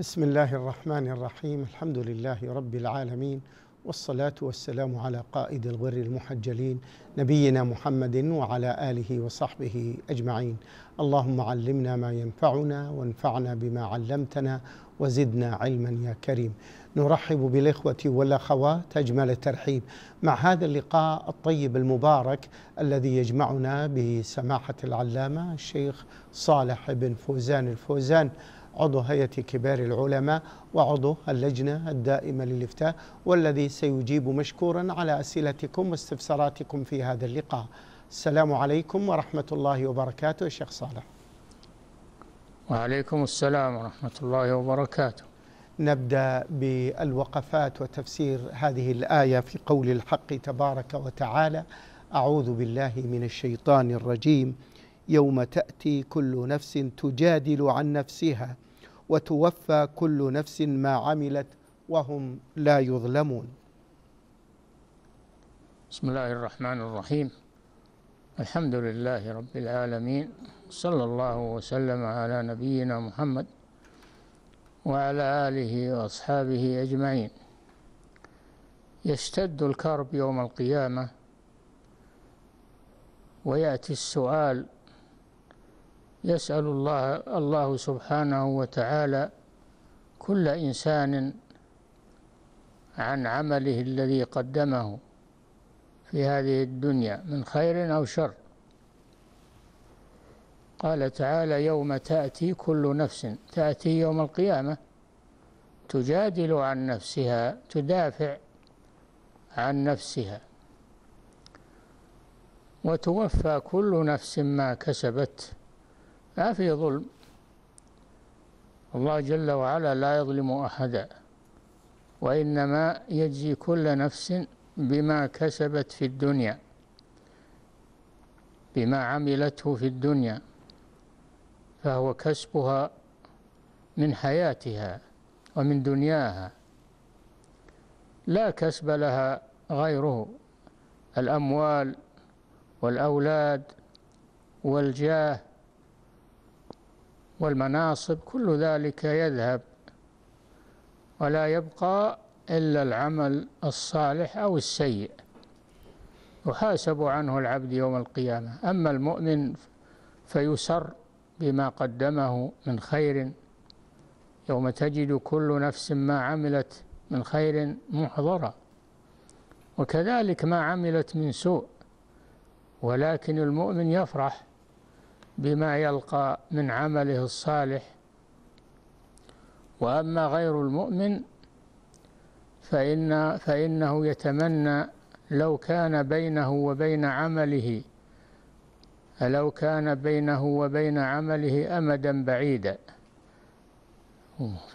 بسم الله الرحمن الرحيم. الحمد لله رب العالمين والصلاة والسلام على قائد الغر المحجلين نبينا محمد وعلى آله وصحبه أجمعين. اللهم علمنا ما ينفعنا وانفعنا بما علمتنا وزدنا علما يا كريم. نرحب بالإخوة والأخوات أجمل الترحيب مع هذا اللقاء الطيب المبارك الذي يجمعنا بسماحة العلامة الشيخ صالح بن فوزان الفوزان. عضو هيئة كبار العلماء وعضو اللجنة الدائمة للإفتاء والذي سيجيب مشكورا على أسئلتكم واستفساراتكم في هذا اللقاء. السلام عليكم ورحمة الله وبركاته شيخ صالح. وعليكم السلام ورحمة الله وبركاته. نبدأ بالوقفات وتفسير هذه الآية في قول الحق تبارك وتعالى أعوذ بالله من الشيطان الرجيم. يوم تأتي كل نفس تجادل عن نفسها وتوفى كل نفس ما عملت وهم لا يظلمون. بسم الله الرحمن الرحيم. الحمد لله رب العالمين. صلى الله وسلم على نبينا محمد وعلى آله وأصحابه أجمعين. يشتد الكرب يوم القيامة ويأتي السؤال يسأل الله الله سبحانه وتعالى كل إنسان عن عمله الذي قدمه في هذه الدنيا من خير أو شر. قال تعالى يوم تأتي كل نفس تأتي يوم القيامة تجادل عن نفسها تدافع عن نفسها. وتوفى كل نفس ما كسبت. ما في ظلم. الله جل وعلا لا يظلم أحدا وإنما يجزي كل نفس بما كسبت في الدنيا بما عملته في الدنيا فهو كسبها من حياتها ومن دنياها. لا كسب لها غيره الأموال والأولاد والجاه والمناصب كل ذلك يذهب. ولا يبقى إلا العمل الصالح أو السيء. يحاسب عنه العبد يوم القيامة. أما المؤمن فيسر بما قدمه من خير. يوم تجد كل نفس ما عملت من خير محضرا وكذلك ما عملت من سوء. ولكن المؤمن يفرح بما يلقى من عمله الصالح. وأما غير المؤمن فإن فإنه يتمنى لو كان بينه وبين عمله لو كان بينه وبين عمله أمدا بعيدا.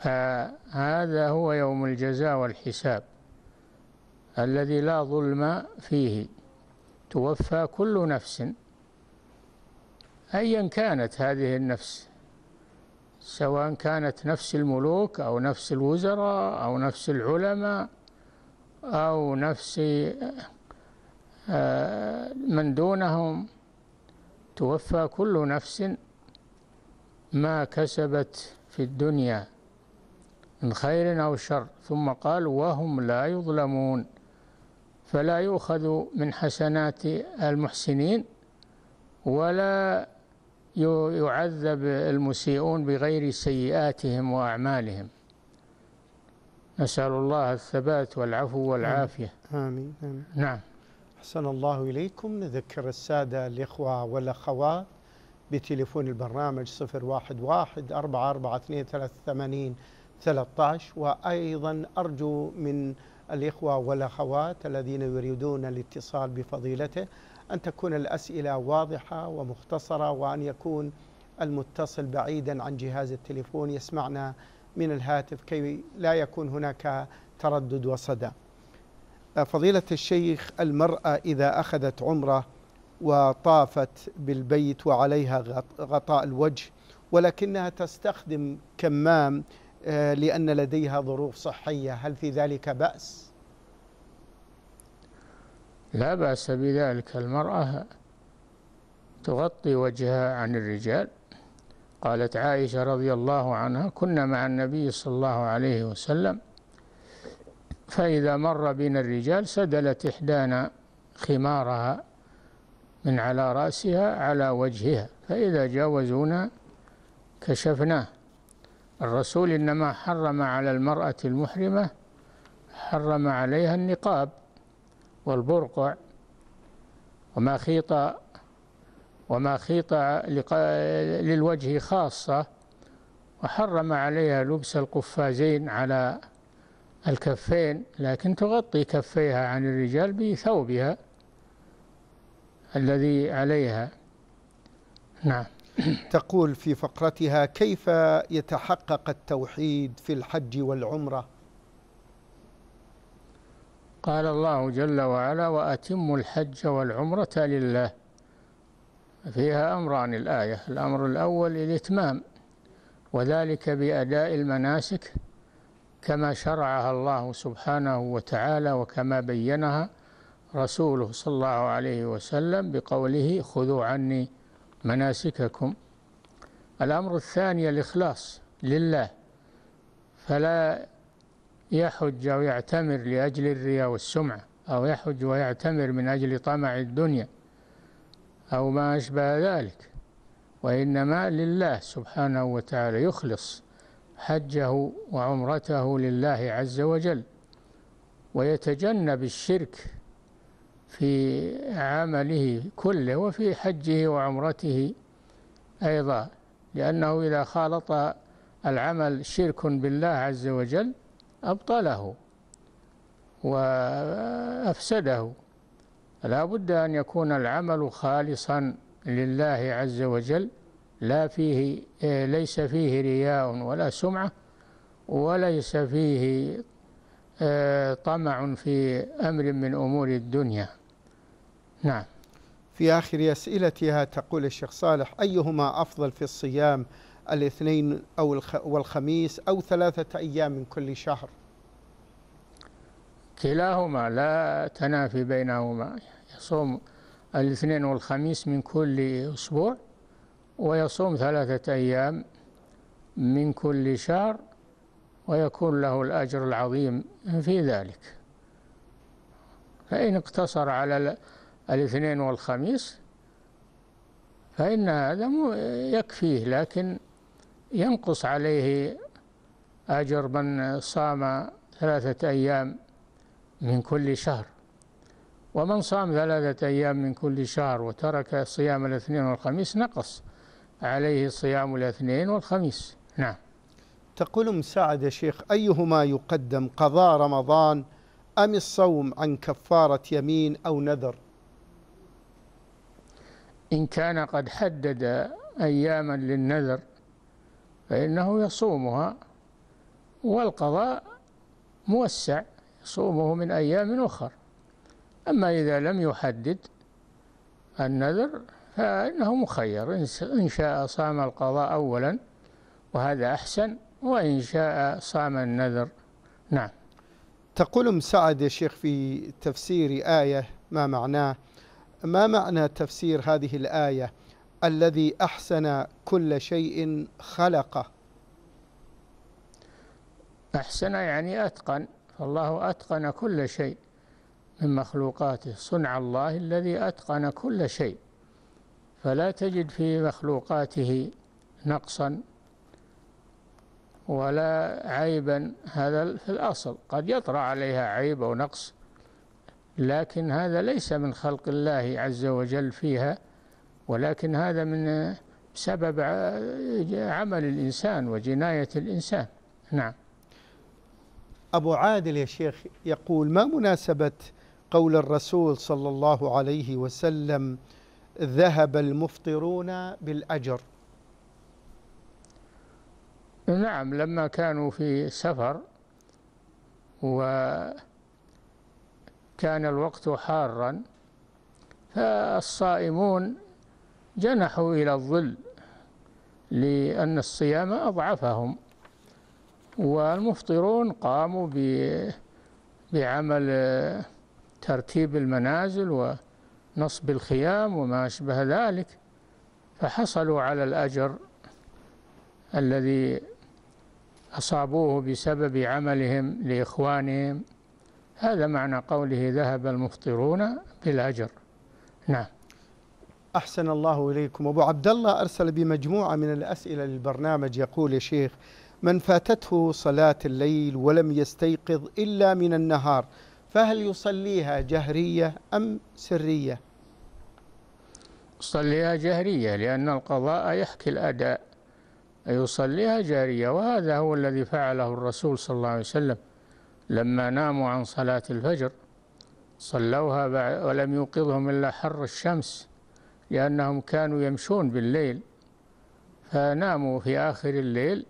فهذا هو يوم الجزاء والحساب الذي لا ظلم فيه. توفى كل نفس. أيا كانت هذه النفس سواء كانت نفس الملوك أو نفس الوزراء أو نفس العلماء أو نفس آه، من دونهم توفى كل نفس ما كسبت في الدنيا من خير أو شر. ثم قال وهم لا يظلمون فلا يؤخذ من حسنات المحسنين ولا يعذب المسيئون بغير سيئاتهم وأعمالهم. نسأل الله الثبات والعفو والعافية. آمين, آمين. نعم. أحسن الله إليكم. نذكر السادة الإخوة والأخوات بتليفون البرنامج صفر واحد واحد أربعة أربعة اثنين ثلاثة ثمانين ثلاثة عشر. وأيضا أرجو من الإخوة والأخوات الذين يريدون الاتصال بفضيلته أن تكون الأسئلة واضحة ومختصرة وأن يكون المتصل بعيدا عن جهاز التليفون يسمعنا من الهاتف كي لا يكون هناك تردد وصدى فضيلة الشيخ المرأة إذا أخذت عمرة وطافت بالبيت وعليها غطاء الوجه ولكنها تستخدم كمام آه، لأن لديها ظروف صحية هل في ذلك بأس؟ لا بأس بذلك. المرأة تغطي وجهها عن الرجال. قالت عائشة رضي الله عنها كنا مع النبي صلى الله عليه وسلم فإذا مر بنا الرجال سدلت إحدانا خمارها من على رأسها على وجهها فإذا جاوزونا كشفناه. الرسول إنما حرم على المرأة المحرمة حرم عليها النقاب. والبرقع وما خيط وما خيط للوجه خاصة وحرم عليها لبس القفازين على الكفين لكن تغطي كفيها عن الرجال بثوبها الذي عليها. نعم. تقول في فقرتها كيف يتحقق التوحيد في الحج والعمرة؟ قال الله جل وعلا وأتموا الحج والعمرة لله فيها أمران الآية الأمر الأول الإتمام وذلك بأداء المناسك كما شرعها الله سبحانه وتعالى وكما بينها رسوله صلى الله عليه وسلم بقوله خذوا عني مناسككم الأمر الثاني الإخلاص لله فلا يحج أو يعتمر لأجل الرياء والسمعة أو يحج ويعتمر من أجل طمع الدنيا أو ما أشبه ذلك. وإنما لله سبحانه وتعالى يخلص حجه وعمرته لله عز وجل. ويتجنب الشرك في عمله كله وفي حجه وعمرته أيضا لأنه إذا خالط العمل شرك بالله عز وجل أبطله وأفسده. لا بد أن يكون العمل خالصا لله عز وجل لا فيه ليس فيه رياء ولا سمعة وليس فيه آه، طمع في أمر من أمور الدنيا. نعم. في آخر أسئلتها تقول الشيخ صالح أيهما أفضل في الصيام الاثنين أو والخميس أو ثلاثة أيام من كل شهر. كلاهما لا تنافي بينهما. يصوم الاثنين والخميس من كل أسبوع ويصوم ثلاثة أيام من كل شهر ويكون له الأجر العظيم في ذلك. فإن اقتصر على الاثنين والخميس فإن هذا يكفيه لكن ينقص عليه أجر من صام ثلاثة أيام من كل شهر. ومن صام ثلاثة أيام من كل شهر وترك صيام الاثنين والخميس نقص عليه صيام الاثنين والخميس. نعم. تقول مساعد يا شيخ أيهما يقدم قضاء رمضان؟ أم الصوم عن كفارة يمين أو نذر؟ إن كان قد حدد أياما للنذر فإنه يصومها والقضاء موسع يصومه من أيام أخر. أما إذا لم يحدد النذر فإنه مخير. إن شاء صام القضاء أولا وهذا أحسن وإن شاء صام النذر. نعم. تقول مسعد يا شيخ في تفسير آية ما معناه ما معنى تفسير هذه الآية؟ الذي أحسن كل شيء خلقه. أحسن يعني أتقن فالله أتقن كل شيء من مخلوقاته. صنع الله الذي أتقن كل شيء. فلا تجد في مخلوقاته نقصا ولا عيبا. هذا في الأصل. قد يطرأ عليها عيب أو نقص لكن هذا ليس من خلق الله عز وجل فيها. ولكن هذا من سبب عمل الإنسان وجناية الإنسان. نعم. أبو عادل يا شيخ يقول ما مناسبة قول الرسول صلى الله عليه وسلم ذهب المفطرون بالأجر نعم لما كانوا في سفر وكان الوقت حارا فالصائمون جنحوا إلى الظل لأن الصيام أضعفهم والمفطرون قاموا بعمل ترتيب المنازل ونصب الخيام وما أشبه ذلك فحصلوا على الأجر الذي أصابوه بسبب عملهم لإخوانهم. هذا معنى قوله ذهب المفطرون بالأجر. نعم. أحسن الله إليكم. أبو عبد الله أرسل بمجموعة من الأسئلة للبرنامج. يقول يا شيخ من فاتته صلاة الليل ولم يستيقظ إلا من النهار فهل يصليها جهرية أم سرية؟ يصليها جهرية لأن القضاء يحكي الأداء. يصليها جارية وهذا هو الذي فعله الرسول صلى الله عليه وسلم لما ناموا عن صلاة الفجر. صلوها ولم يوقظهم إلا حر الشمس. لأنهم كانوا يمشون بالليل فناموا في آخر الليل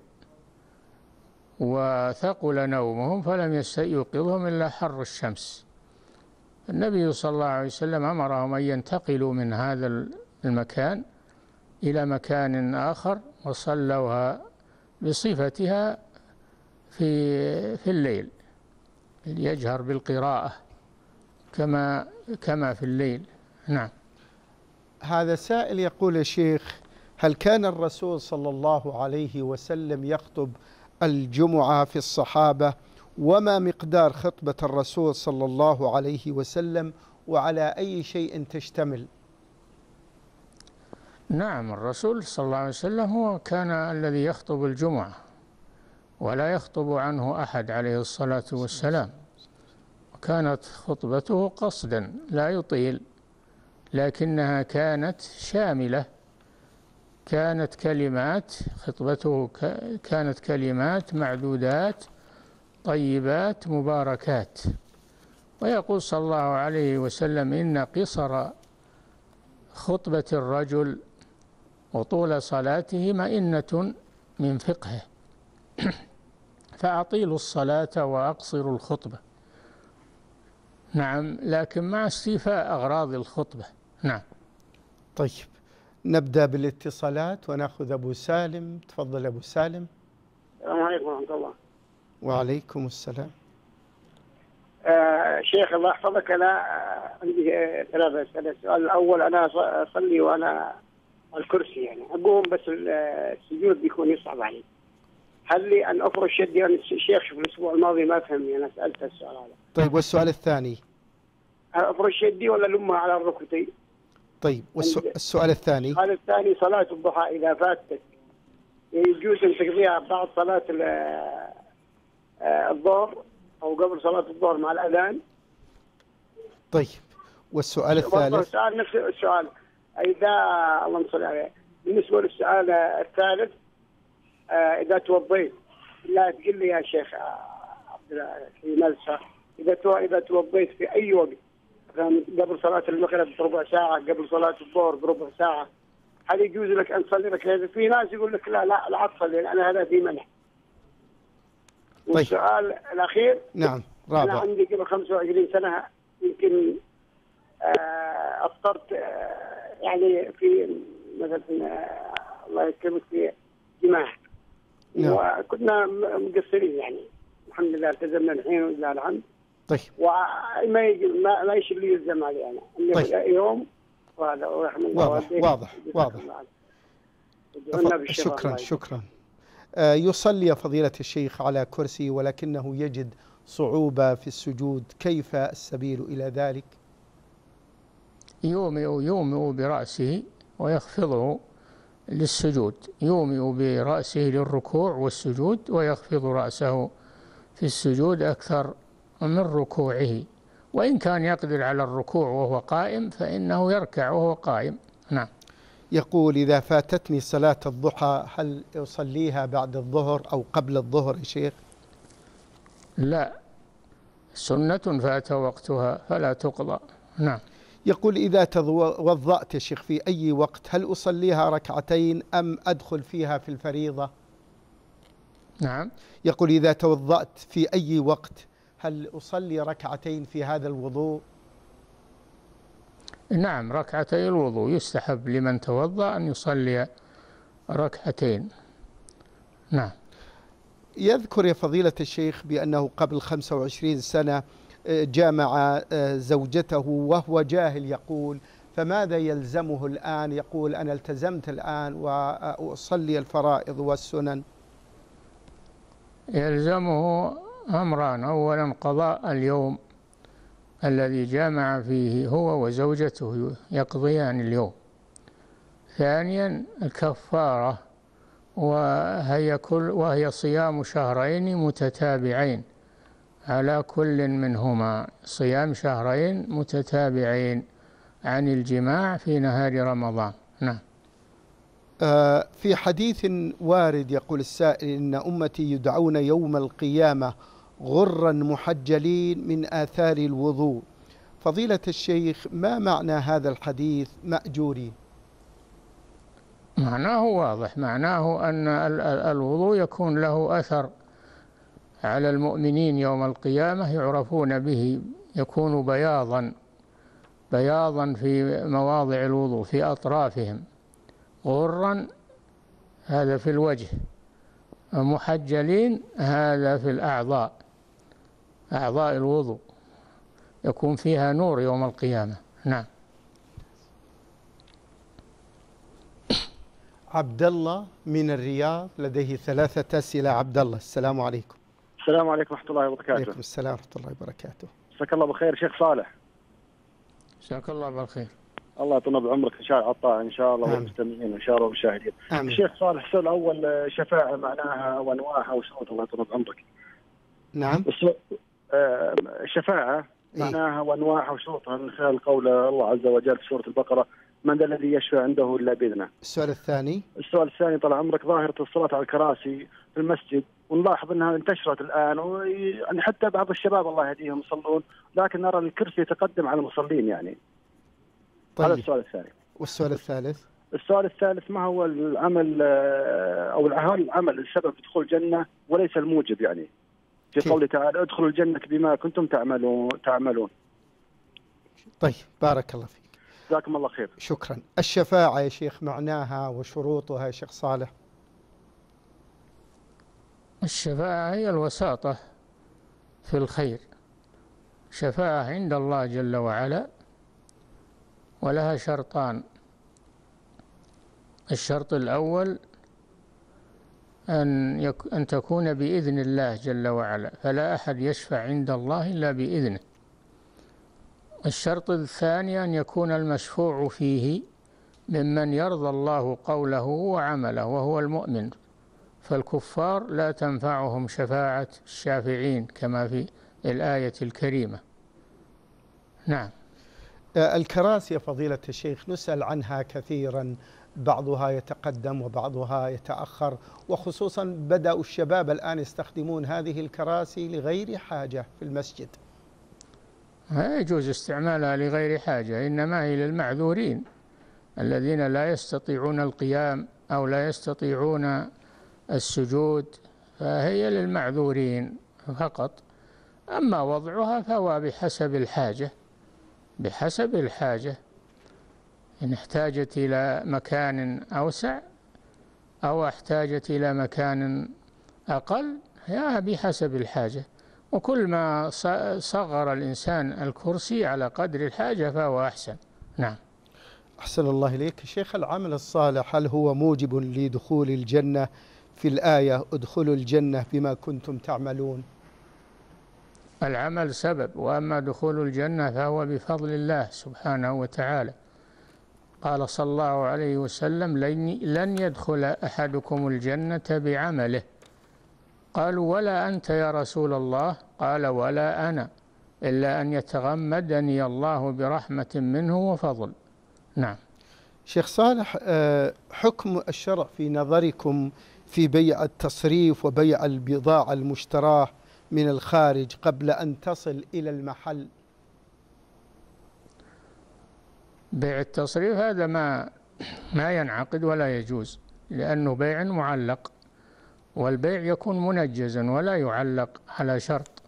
وثقل نومهم فلم يوقظهم إلا حر الشمس. النبي صلى الله عليه وسلم أمرهم أن ينتقلوا من هذا المكان إلى مكان آخر وصلوها بصفتها في في الليل يجهر بالقراءة كما كما في الليل. نعم. هذا سائل يقول يا شيخ هل كان الرسول صلى الله عليه وسلم يخطب الجمعة في الصحابة؟ وما مقدار خطبة الرسول صلى الله عليه وسلم؟ وعلى أي شيء تشتمل؟ نعم الرسول صلى الله عليه وسلم هو كان الذي يخطب الجمعة ولا يخطب عنه أحد عليه الصلاة والسلام. وكانت خطبته قصدا لا يطيل. لكنها كانت شاملة. كانت كلمات خطبته كانت كلمات معدودات طيبات مباركات. ويقول صلى الله عليه وسلم إن قصر خطبة الرجل وطول صلاته مئنة من فقهه. فأطيلوا الصلاة وأقصروا الخطبة. نعم لكن مع استيفاء أغراض الخطبة. نعم. طيب نبدأ بالاتصالات ونأخذ أبو سالم. تفضل أبو سالم. السلام عليكم ورحمة الله. وعليكم السلام. آه شيخ الله يحفظك. أنا عندي ثلاثة أسئلة. السؤال الأول أنا أصلي وأنا على الكرسي يعني. أقوم بس السجود بيكون يصعب علي. هل لي أن أفرش يدي أنا الشيخ شوف الأسبوع الماضي؟ ما فهمني أنا سألت السؤال هذا. طيب والسؤال الثاني؟ أفرش يدي ولا لمها على الركبتين طيب والسؤال الثاني؟ السؤال الثاني صلاة الضحى إذا فاتك يجوز أن تقضيها بعد صلاة آه، الظهر أو قبل صلاة الظهر مع الأذان؟ طيب والسؤال الثالث؟ السؤال نفس السؤال. إذا اللهم صل عليه. بالنسبة للسؤال الثالث آه، إذا توضيت. لا تقول لي يا شيخ آه، عبد في ملسة إذا إذا توضيت في أي وقت قبل صلاة المغرب بربع ساعة قبل صلاة الظهر بربع ساعة هل يجوز لك أن تصلي ركعتين في ناس يقول لك لا لا لا تصلي لأن هذا في منع. طيب. والسؤال الأخير نعم رابع. أنا عندي قبل 25 سنة يمكن آه، أفطرت آه، يعني في مثلا آه، الله يكرمك في جماع نعم. وكنا مقصرين يعني. الحمد لله التزمنا الحين ولله الحمد. طيب. وما يجي ما ما اللي يلزم علي أنا طيب. يوم وهذا ورحمة الله واضح واضح واضح. شكرا شكرا. آه يصلي فضيلة الشيخ على كرسي ولكنه يجد صعوبة في السجود. كيف السبيل إلى ذلك؟ يومئ يومئ برأسه ويخفضه للسجود يومئ برأسه للركوع والسجود ويخفض رأسه في السجود أكثر من ركوعه. وإن كان يقدر على الركوع وهو قائم فإنه يركع وهو قائم. نعم. يقول إذا فاتتني صلاة الضحى هل أصليها بعد الظهر أو قبل الظهر يا شيخ؟ لا. سنة فات وقتها فلا تقضى. نعم. يقول إذا توضأت يا شيخ في أي وقت هل أصليها ركعتين أم أدخل فيها في الفريضة? نعم. يقول إذا توضأت في أي وقت هل أصلي ركعتين في هذا الوضوء? نعم ركعتي الوضوء. يستحب لمن توضأ أن يصلي ركعتين. نعم. يذكر يا فضيلة الشيخ بأنه قبل 25 سنة جامع آه، زوجته وهو جاهل يقول فماذا يلزمه الآن؟ يقول أنا التزمت الآن وأصلي الفرائض والسنن. يلزمه أمران أولا قضاء اليوم الذي جامع فيه هو وزوجته يقضيان اليوم. ثانيا الكفارة وهي كل وهي صيام شهرين متتابعين. على كل منهما. صيام شهرين متتابعين عن الجماع في نهار رمضان. نعم. آه، في حديث وارد يقول السائل إن أمتي يدعون يوم القيامة غرا محجلين من آثار الوضوء. فضيلة الشيخ ما معنى هذا الحديث مأجورين؟ معناه واضح. معناه أن الوضوء يكون له أثر على المؤمنين يوم القيامة يعرفون به يكون بياضا بياضا في مواضع الوضوء في أطرافهم. غرا هذا في الوجه. محجلين هذا في الأعضاء أعضاء الوضوء. يكون فيها نور يوم القيامة. نعم. عبد الله من الرياض لديه ثلاثة أسئلة. عبد الله السلام عليكم. السلام عليكم ورحمة الله وبركاته. وعليكم السلام ورحمة الله وبركاته. مساك الله بالخير شيخ صالح. مساك الله بالخير. الله يطول بعمرك إن شاء الله عطاء إن شاء الله والمستمعين إن شاء الله والمشاهدين. الشيخ صالح السؤال الأول شفاعه معناها وانواعها وشروطها الله يطول بعمرك. نعم. الشفاعه إيه؟ معناها وانواعها وشروطها من خلال قول الله عز وجل في سورة البقرة من ذا الذي يشفع عنده إلا بإذنه. السؤال الثاني؟ السؤال الثاني طال عمرك ظاهرة الصلاة على الكراسي في المسجد ونلاحظ إنها انتشرت الآن ويعني حتى بعض الشباب الله يهديهم يصلون لكن نرى الكرسي يتقدم على المصلين يعني. طيب. هذا السؤال الثاني. والسؤال الثالث؟ السؤال الثالث ما هو العمل آه، أو هل العمل السبب في دخول الجنة وليس الموجب يعني؟ في قوله تعالى ادخلوا الجنة بما كنتم تعملون تعملون. طيب بارك الله فيك. جزاكم الله خير. شكرا. الشفاعة يا شيخ معناها وشروطها يا شيخ صالح. الشفاعة هي الوساطة في الخير. شفاعة عند الله جل وعلا ولها شرطان. الشرط الأول أن, يك أن تكون بإذن الله جل وعلا فلا أحد يشفع عند الله إلا بإذنه. الشرط الثاني أن يكون المشفوع فيه ممن يرضى الله قوله وعمله وهو المؤمن. فالكفار لا تنفعهم شفاعة الشافعين كما في الآية الكريمة. نعم. الكراسي فضيلة الشيخ نسأل عنها كثيرا بعضها يتقدم وبعضها يتأخر وخصوصا بدأوا الشباب الآن يستخدمون هذه الكراسي لغير حاجة في المسجد. لا يجوز استعمالها لغير حاجة إنما هي للمعذورين الذين لا يستطيعون القيام أو لا يستطيعون السجود فهي للمعذورين فقط. أما وضعها فهو بحسب الحاجة بحسب الحاجة. إن احتاجت إلى مكان أوسع أو احتاجت إلى مكان أقل يا بحسب الحاجة. وكل ما صغر الإنسان الكرسي على قدر الحاجة فهو أحسن. نعم. أحسن الله إليك. شيخ العمل الصالح هل هو موجب لدخول الجنة في الآية ادخلوا الجنة بما كنتم تعملون. العمل سبب وأما دخول الجنة فهو بفضل الله سبحانه وتعالى. قال صلى الله عليه وسلم لن يدخل أحدكم الجنة بعمله. قالوا ولا أنت يا رسول الله؟ قال ولا أنا إلا أن يتغمدني الله برحمة منه وفضل. نعم. شيخ صالح آه، حكم الشرع في نظركم في بيع التصريف وبيع البضاعة المشتراه من الخارج قبل أن تصل إلى المحل. بيع التصريف هذا ما ما ينعقد ولا يجوز لأنه بيع معلق والبيع يكون منجزا ولا يعلق على شرط.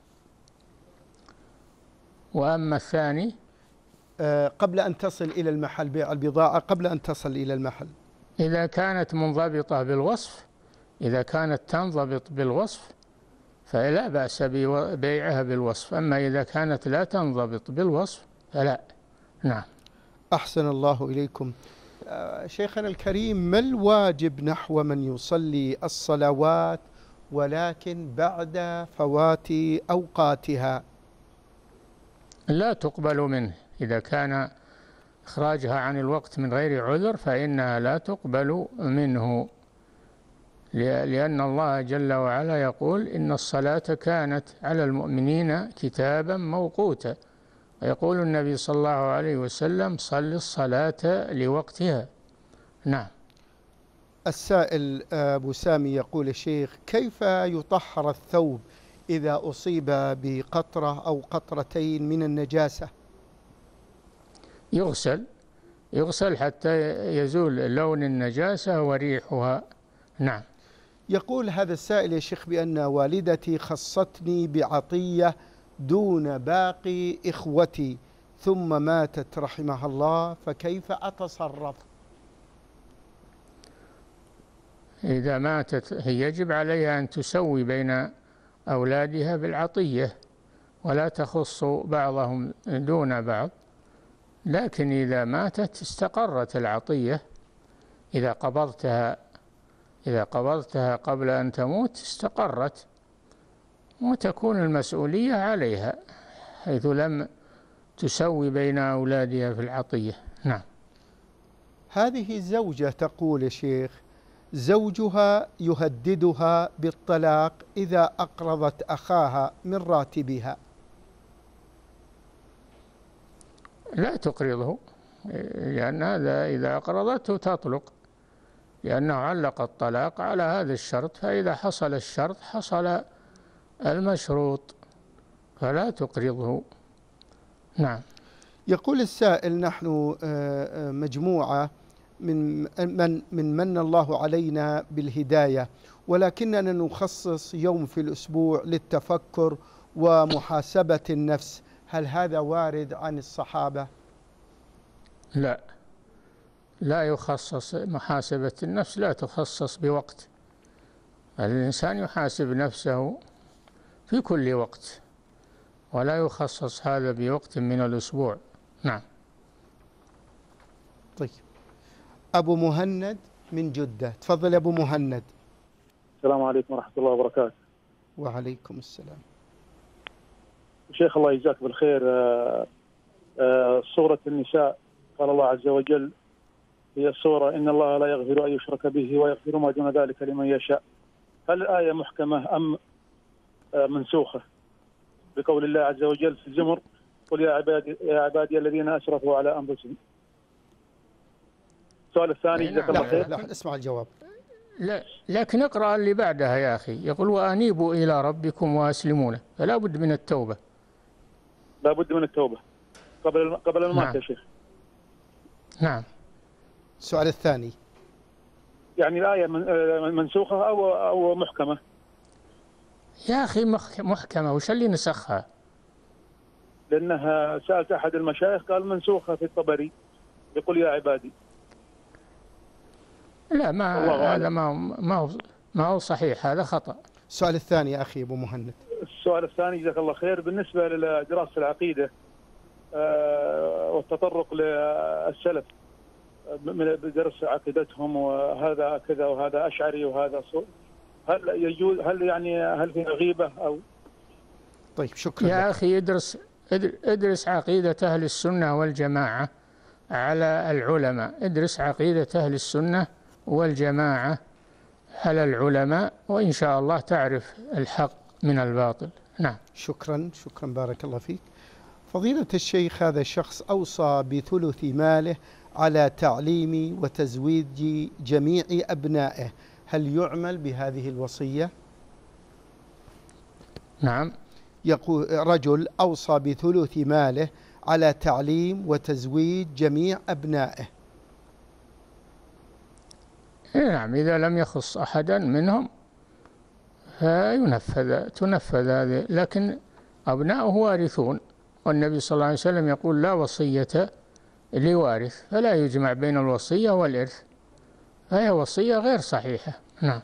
وأما الثاني؟ آه، قبل أن تصل إلى المحل بيع البضاعة قبل أن تصل إلى المحل. إذا كانت منضبطة بالوصف إذا كانت تنضبط بالوصف فلا بأس ببيعها بالوصف. أما إذا كانت لا تنضبط بالوصف فلا. نعم. أحسن الله إليكم. آه، شيخنا الكريم ما الواجب نحو من يصلي الصلوات ولكن بعد فوات أوقاتها؟ لا تقبل منه. إذا كان إخراجها عن الوقت من غير عذر فإنها لا تقبل منه. لأن الله جل وعلا يقول إن الصلاة كانت على المؤمنين كتابا موقوتا. ويقول النبي صلى الله عليه وسلم صل الصلاة لوقتها. نعم. السائل أبو سامي يقول الشيخ كيف يطهر الثوب إذا أصيب بقطرة أو قطرتين من النجاسة؟ يغسل. يغسل حتى يزول لون النجاسة وريحها. نعم. يقول هذا السائل يا شيخ بأن والدتي خصتني بعطية دون باقي إخوتي ثم ماتت رحمها الله فكيف أتصرف؟ إذا ماتت هي يجب عليها أن تسوي بين أولادها بالعطية ولا تخص بعضهم دون بعض لكن إذا ماتت استقرت العطية إذا قبضتها إذا قبضتها قبل أن تموت استقرت وتكون المسؤولية عليها حيث لم تسوي بين أولادها في العطية. نعم. هذه الزوجة تقول يا شيخ زوجها يهددها بالطلاق إذا أقرضت أخاها من راتبها. لا تقرضه لأن هذا إذا أقرضته تطلق. لأنه علق الطلاق على هذا الشرط فإذا حصل الشرط حصل المشروط فلا تقرضه. نعم. يقول السائل نحن آه، آه، مجموعة من من من من الله علينا بالهداية ولكننا نخصص يوم في الأسبوع للتفكر ومحاسبة النفس. هل هذا وارد عن الصحابة؟ لا. لا يخصص محاسبة النفس لا تخصص بوقت. الإنسان يحاسب نفسه في كل وقت ولا يخصص هذا بوقت من الأسبوع. نعم. طيب. أبو مهند من جدة. تفضل أبو مهند. السلام عليكم ورحمة الله وبركاته. وعليكم السلام. شيخ الله يجزاك بالخير. آه، آه، سورة النساء قال الله عز وجل هي السورة إن الله لا يغفر أن يشرك به ويغفر ما دون ذلك لمن يشاء. هل الآية محكمة أم آه، منسوخة؟ بقول الله عز وجل في الزمر قل يا عبادي يا عبادي الذين أسرفوا على أنفسهم. السؤال الثاني جزاك الله خير. لا اسمع الجواب. لا لكن اقرأ اللي بعدها يا أخي. يقول وأنيبوا إلى ربكم وأسلموا له. فلا بد من التوبة. لا بد من التوبة. قبل قبل الممات نعم. يا شيخ. نعم. السؤال الثاني. يعني الآية من- آه، منسوخة أو أو محكمة؟ يا أخي محكمة. وش اللي نسخها؟ لأنها سألت أحد المشايخ قال منسوخة في الطبري. يقول يا عبادي. لا ما. هذا ما هو ما هو ما هو صحيح. هذا خطأ. السؤال الثاني يا أخي أبو مهند. السؤال الثاني جزاك الله خير. بالنسبة لدراسة العقيدة آه، والتطرق للسلف بدرس عقيدتهم وهذا كذا وهذا أشعري وهذا صو هل يجوز هل يعني هل في غيبة أو طيب شكرا يا لك. أخي ادرس ادر- ادرس عقيدة أهل السنة والجماعة على العلماء. ادرس عقيدة أهل السنة والجماعة على العلماء وإن شاء الله تعرف الحق من الباطل. نعم. شكرا شكرا بارك الله فيك. فضيلة الشيخ هذا الشخص أوصى بثلث ماله على تعليم وتزويج جميع أبنائه. هل يعمل بهذه الوصية؟ نعم. يقول رجل أوصى بثلث ماله على تعليم وتزويج جميع أبنائه. نعم إذا لم يخص أحدا منهم فينفذ تنفذ هذه. لكن أبناؤه وارثون والنبي صلى الله عليه وسلم يقول لا وصية لوارث فلا يجمع بين الوصية والإرث. فهي وصية غير صحيحة. نعم.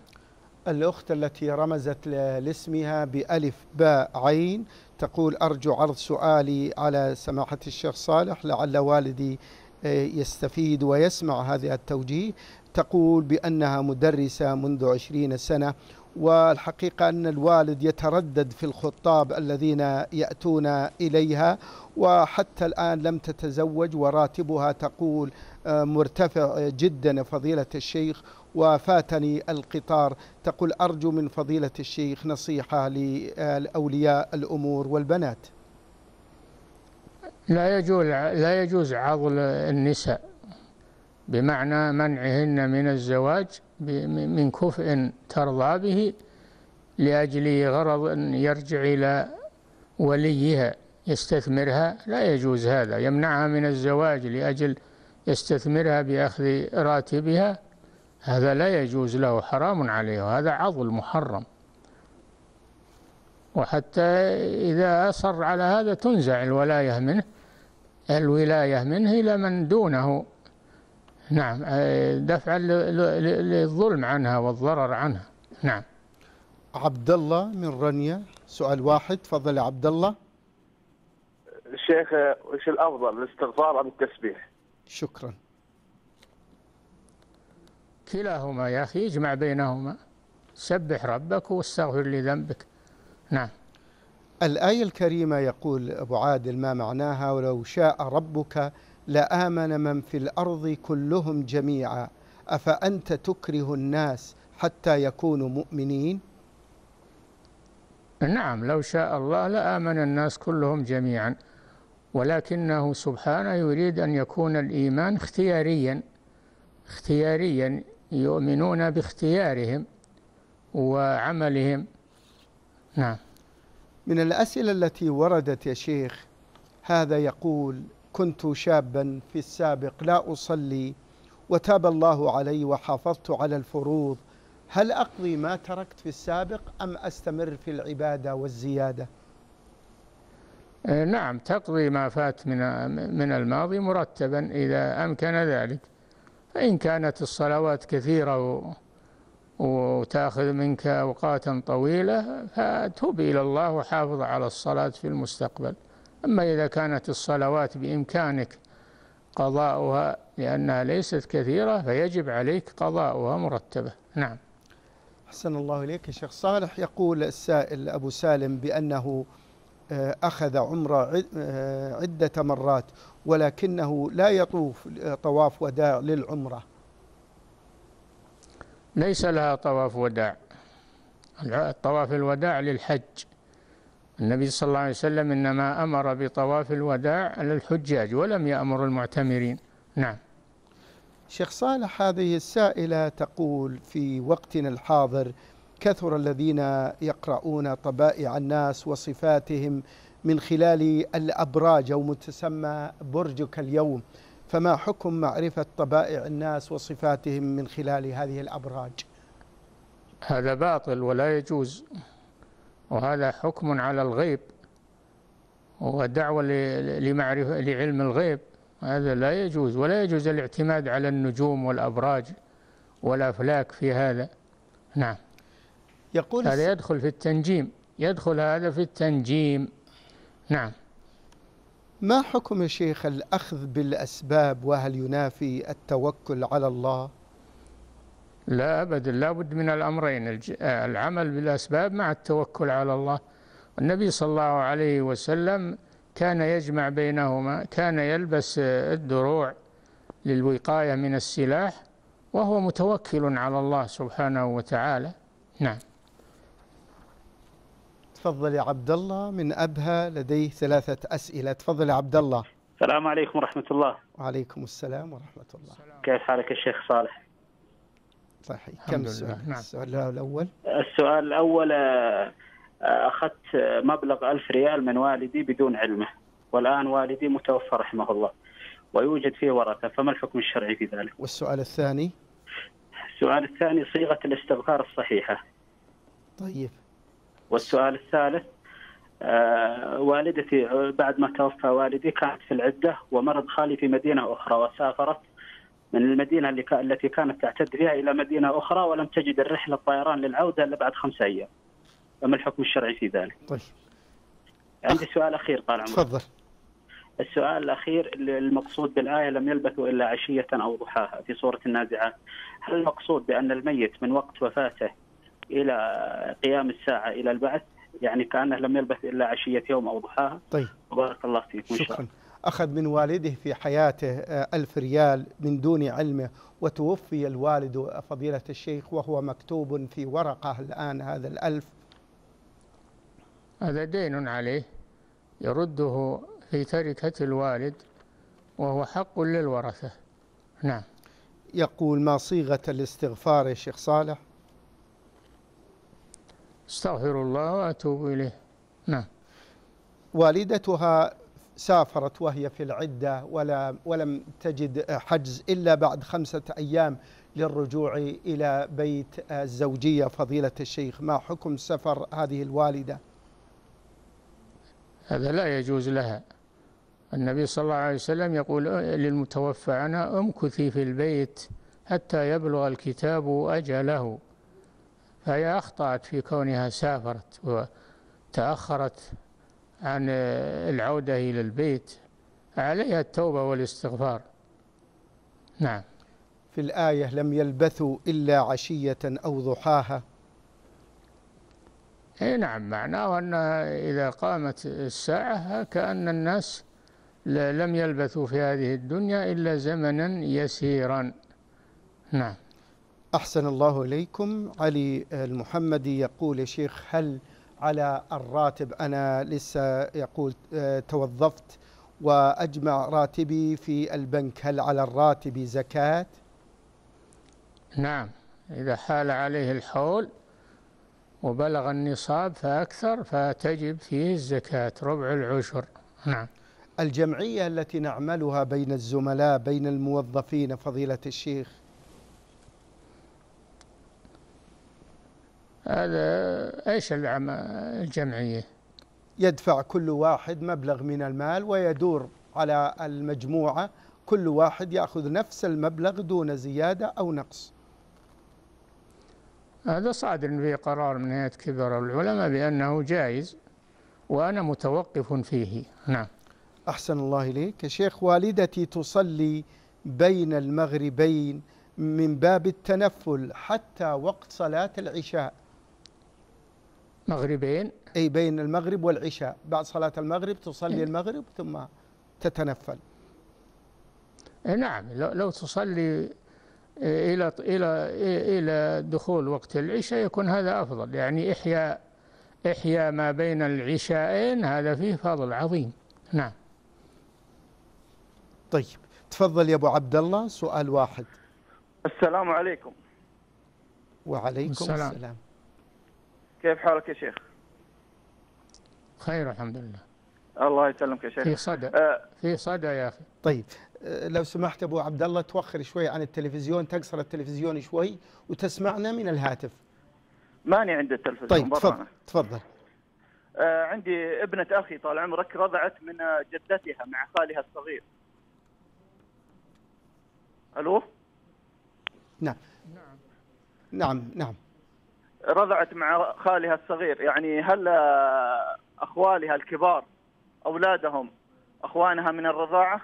الأخت التي رمزت لاسمها بألف باء عين تقول أرجو عرض سؤالي على سماحة الشيخ صالح لعل والدي يستفيد ويسمع هذا التوجيه. تقول بأنها مدرسة منذ عشرين سنة والحقيقة أن الوالد يتردد في الخطاب الذين يأتون إليها وحتى الآن لم تتزوج وراتبها تقول آه، مرتفع جدا فضيلة الشيخ وفاتني القطار. تقول أرجو من فضيلة الشيخ نصيحة لأولياء الأمور والبنات. لا يجوز لا يجوز عضل النساء. بمعنى منعهن من الزواج من كفء ترضى به لأجل غرض يرجع إلى وليها يستثمرها. لا يجوز هذا. يمنعها من الزواج لأجل يستثمرها بأخذ راتبها. هذا لا يجوز له حرام عليه. وهذا عضل محرم. وحتى إذا أصر على هذا تنزع الولاية منه الولاية منه إلى من دونه. نعم دفعا للظلم عنها والضرر عنها. نعم. عبد الله من رنيا سؤال واحد تفضل يا عبد الله الشيخ وش الأفضل الاستغفار أم التسبيح؟ شكرا. كلاهما يا أخي اجمع بينهما. سبح ربك واستغفر لذنبك. نعم. الآية الكريمة يقول أبو عادل ما معناها ولو شاء ربك لآمن من في الأرض كلهم جميعا. أفأنت تكره الناس حتى يكونوا مؤمنين؟ نعم لو شاء الله لآمن الناس كلهم جميعا. ولكنه سبحانه يريد أن يكون الإيمان اختياريا اختياريا يؤمنون باختيارهم وعملهم. نعم. من الأسئلة التي وردت يا شيخ هذا يقول كنت شابا في السابق لا أصلي وتاب الله علي وحافظت على الفروض. هل أقضي ما تركت في السابق أم أستمر في العبادة والزيادة؟ آه، نعم تقضي ما فات من من الماضي مرتبا إذا أمكن ذلك. فإن كانت الصلوات كثيرة وتأخذ منك أوقاتا طويلة فتوب إلى الله وحافظ على الصلاة في المستقبل. أما إذا كانت الصلوات بإمكانك قضاؤها لأنها ليست كثيرة فيجب عليك قضاؤها مرتبة. نعم. أحسن الله إليك يا شيخ صالح. يقول السائل أبو سالم بأنه آه، أخذ عمره آه، عدة مرات ولكنه لا يطوف طواف وداع للعمرة. ليس لها طواف وداع. طواف الوداع للحج. النبي صلى الله عليه وسلم إنما أمر بطواف الوداع للحجاج ولم يأمر المعتمرين. نعم. شيخ صالح هذه السائلة تقول في وقتنا الحاضر كثر الذين يقرؤون طبائع الناس وصفاتهم من خلال الأبراج أو متسمى برجك اليوم فما حكم معرفة طبائع الناس وصفاتهم من خلال هذه الأبراج؟ هذا باطل ولا يجوز. وهذا حكم على الغيب ودعوة لمعرفة لعلم الغيب. هذا لا يجوز ولا يجوز الاعتماد على النجوم والأبراج والأفلاك في هذا. نعم. يقول هذا يدخل في التنجيم يدخل هذا في التنجيم. نعم. ما حكم شيخ الأخذ بالأسباب وهل ينافي التوكل على الله؟ لا أبدا لا بد من الأمرين العمل بالأسباب مع التوكل على الله. النبي صلى الله عليه وسلم كان يجمع بينهما كان يلبس الدروع للوقاية من السلاح وهو متوكل على الله سبحانه وتعالى. نعم. تفضل يا عبد الله من أبها لديه ثلاثة أسئلة. تفضل يا عبد الله السلام عليكم ورحمة الله. وعليكم السلام ورحمة الله. كيف حالك الشيخ صالح؟ صحيح. كم السؤال نعم. السؤال الأول؟ السؤال الأول آه، أخذت مبلغ ألف ريال من والدي بدون علمه والآن والدي متوفى رحمه الله ويوجد فيه ورثة فما الحكم الشرعي في ذلك؟ والسؤال الثاني؟ السؤال الثاني صيغة الاستغفار الصحيحة. طيب. والسؤال الثالث آه والدتي بعد ما توفى والدي كانت في العدة ومرض خالي في مدينة أخرى وسافرت من المدينة اللي التي كانت تعتد فيها إلى مدينة أخرى ولم تجد الرحلة الطيران للعودة إلا بعد خمسة أيام. فما الحكم الشرعي في ذلك؟ طيب. عندي سؤال أخير طال عمرك. تفضل. السؤال الأخير اللي المقصود بالآية لم يلبثوا إلا عشية أو ضحاها في سورة النازعات هل المقصود بأن الميت من وقت وفاته إلى قيام الساعة إلى البعث يعني كأنه لم يلبث إلا عشية يوم أو ضحاها؟ طيب. بارك الله فيكم. شكرا. أخذ من والده في حياته آه، ألف ريال من دون علمه وتوفي الوالد فضيلة الشيخ وهو مكتوب في ورقة الآن هذا الألف. هذا دين عليه يرده في تركة الوالد وهو حق للورثة. نعم. يقول ما صيغة الاستغفار يا شيخ صالح؟ استغفر الله وأتوب إليه. نعم. والدتها سافرت وهي في العدة ولا ولم تجد حجز إلا بعد خمسة أيام للرجوع إلى بيت الزوجية فضيلة الشيخ. ما حكم سفر هذه الوالدة؟ هذا لا يجوز لها. النبي صلى الله عليه وسلم يقول للمتوفى عنها أمكثي في البيت حتى يبلغ الكتاب أجله. فهي أخطأت في كونها سافرت وتأخرت عن العودة إلى البيت عليها التوبة والاستغفار. نعم. في الآية لم يلبثوا إلا عشية أو ضحاها. إي نعم معناه أنها إذا قامت الساعة كأن الناس لم يلبثوا في هذه الدنيا إلا زمنا يسيرا. نعم. أحسن الله إليكم. علي المحمدي يقول يا شيخ هل على الراتب. أنا لسه يقول آه، توظفت وأجمع راتبي في البنك. هل على الراتب زكاة؟ نعم. إذا حال عليه الحول وبلغ النصاب فأكثر فتجب فيه الزكاة ربع العشر. نعم. الجمعية التي نعملها بين الزملاء بين الموظفين فضيلة الشيخ؟ هذا إيش العم- الجمعية؟ يدفع كل واحد مبلغ من المال ويدور على المجموعة كل واحد يأخذ نفس المبلغ دون زيادة أو نقص. هذا صادر في قرار من هيئة كبار العلماء بأنه جائز وأنا متوقف فيه. نعم. أحسن الله إليك. يا شيخ والدتي تصلي بين المغربين من باب التنفل حتى وقت صلاة العشاء. مغربين. أي بين المغرب والعشاء. بعد صلاة المغرب تصلي المغرب ثم تتنفل. إيه نعم. لو, لو تصلي إيه، إلى إلى إيه، إلى دخول وقت العشاء يكون هذا أفضل. يعني إحياء إحياء ما بين العشاءين هذا فيه فضل عظيم. نعم. طيب. تفضل يا أبو عبد الله سؤال واحد. السلام عليكم. وعليكم. السلام, السلام. كيف حالك يا شيخ؟ خير الحمد لله. الله يسلمك يا شيخ. في صدى. آه في صدى يا أخي. طيب آه، لو سمحت أبو عبد الله توخر شوي عن التلفزيون تقصر التلفزيون شوي وتسمعنا من الهاتف. ماني عند التلفزيون طيب تفضل. تفضل. آه عندي ابنة أخي طال عمرك رضعت من جدتها مع خالها الصغير. ألو؟ نعم. نعم نعم. رضعت مع خالها الصغير. يعني هل أخوالها الكبار أولادهم أخوانها من الرضاعة؟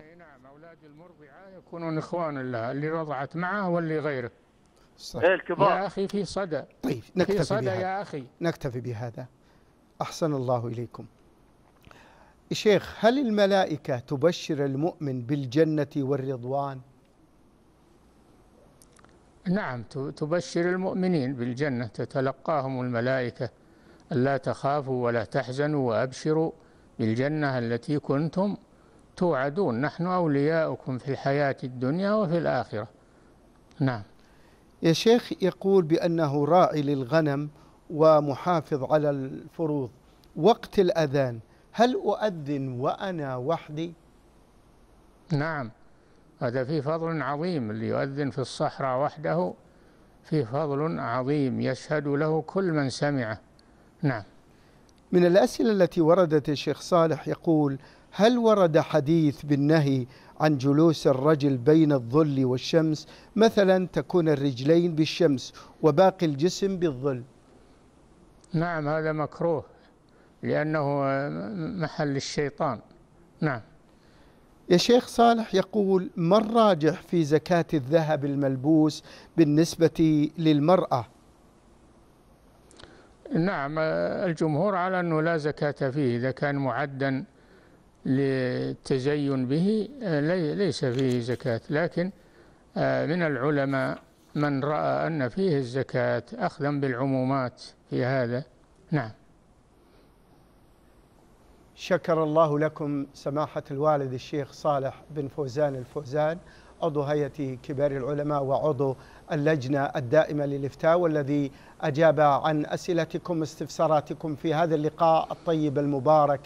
أي نعم أولاد المرضعة يكونون إخوان لها اللي رضعت معه واللي غيره. صح. إيه يا الكبار أخي في صدى. طيب في نكتفي صدى بهذا. يا أخي. نكتفي بهذا. أحسن الله إليكم. شيخ هل الملائكة تبشر المؤمن بالجنة والرضوان؟ نعم تبشر المؤمنين بالجنة تتلقاهم الملائكة. ألا تخافوا ولا تحزنوا وأبشروا بالجنة التي كنتم توعدون. نحن أولياؤكم في الحياة الدنيا وفي الآخرة. نعم. يا شيخ يقول بأنه راعي للغنم ومحافظ على الفروض. وقت الأذان هل أؤذن وأنا وحدي؟ نعم. هذا فيه فضل عظيم اللي يؤذن في الصحراء وحده فيه فضل عظيم يشهد له كل من سمعه. نعم. من الأسئلة التي وردت الشيخ صالح يقول هل ورد حديث بالنهي عن جلوس الرجل بين الظل والشمس؟ مثلا تكون الرجلين بالشمس وباقي الجسم بالظل. نعم هذا مكروه لأنه محل الشيطان. نعم. يا شيخ صالح يقول ما الراجح في زكاة الذهب الملبوس بالنسبة للمرأة؟ نعم الجمهور على أنه لا زكاة فيه إذا كان معدا للتزين به ليس فيه زكاة. لكن آه، من العلماء من رأى أن فيه الزكاة أخذا بالعمومات في هذا. نعم. شكر الله لكم سماحة الوالد الشيخ صالح بن فوزان الفوزان عضو هيئة كبار العلماء وعضو اللجنة الدائمة للإفتاء والذي أجاب عن أسئلتكم واستفساراتكم في هذا اللقاء الطيب المبارك.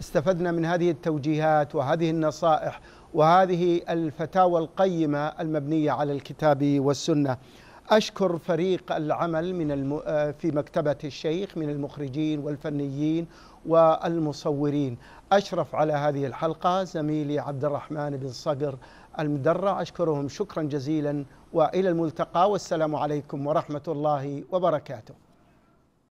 استفدنا من هذه التوجيهات وهذه النصائح وهذه الفتاوى القيمة المبنية على الكتاب والسنة. أشكر فريق العمل من الم... في مكتبة الشيخ من المخرجين والفنيين والمصورين. أشرف على هذه الحلقة زميلي عبد الرحمن بن صقر المدرع. أشكرهم شكرا جزيلا وإلى الملتقى. والسلام عليكم ورحمة الله وبركاته.